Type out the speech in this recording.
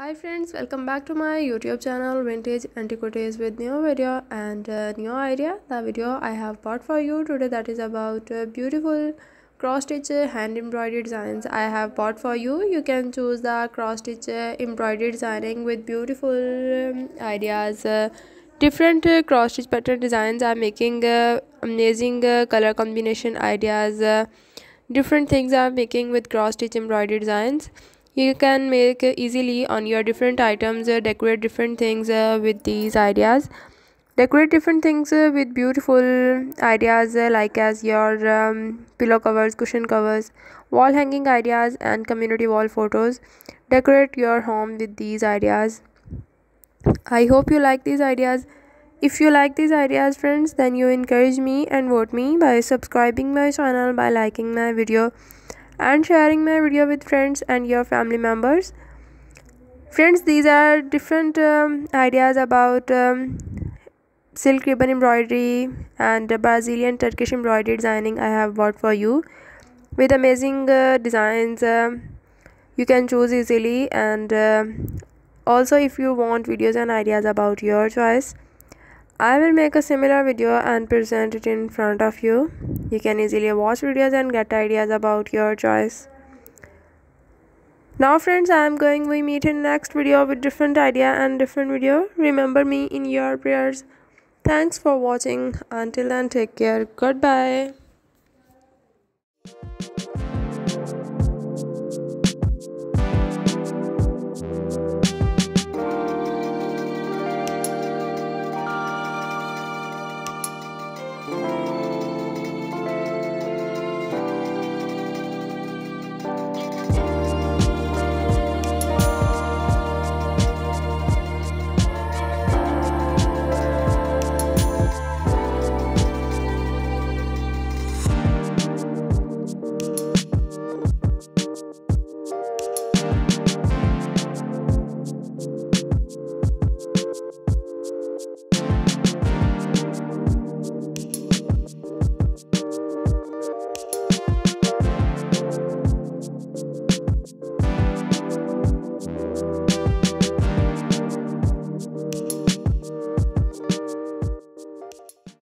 hi friends welcome back to my youtube channel vintage antiquities with new video. And uh, new idea the video i have bought for you today that is about uh, beautiful cross stitch uh, hand embroidered designs i have bought for you. You can choose the cross stitch uh, embroidered designing with beautiful um, ideas uh, different uh, cross stitch pattern designs are making amazing color combination ideas different things are making with cross stitch embroidered designs you can make easily on your different items uh, decorate different things uh, with these ideas. Decorate different things uh, with beautiful ideas uh, like as your um, pillow covers cushion covers wall hanging ideas and community wall photos. Decorate your home with these ideas. I hope you like these ideas. If you like these ideas friends then you encourage me and vote me by subscribing my channel by liking my video and sharing my video with friends and your family members friends these are different um, ideas about um, silk ribbon embroidery and brazilian turkish embroidery designing i have bought for you with amazing uh, designs uh, you can choose easily and uh, also if you want videos and ideas about your choice I will make a similar video and present it in front of you. You can easily watch videos and get ideas about your choice. Now friends, I am going we meet in next video with different idea and different video. Remember me in your prayers. Thanks for watching. Until then, take care. Goodbye.